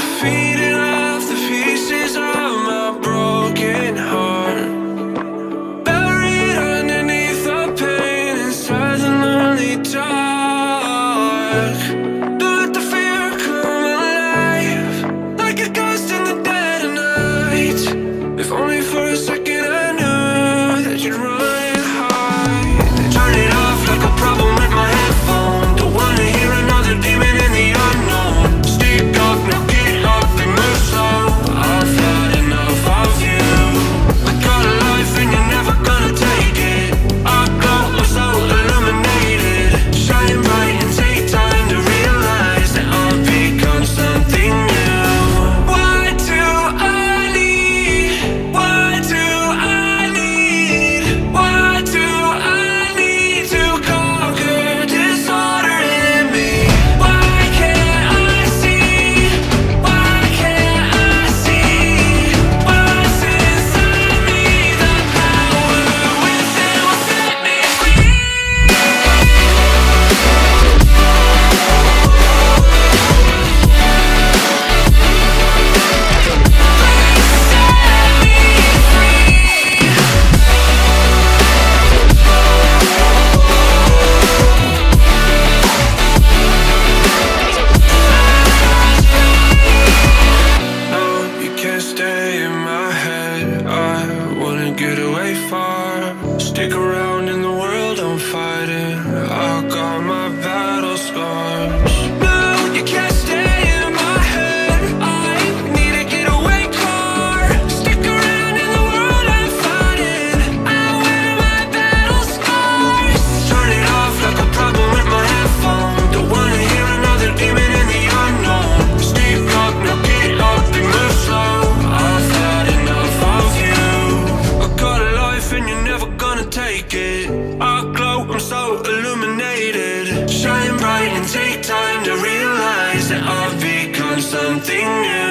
feet in my head. I wanna get away far. Stick around in the world I'm fighting. I got my it. I glow, I'm so illuminated. Shine bright and take time to realize That I've become something new.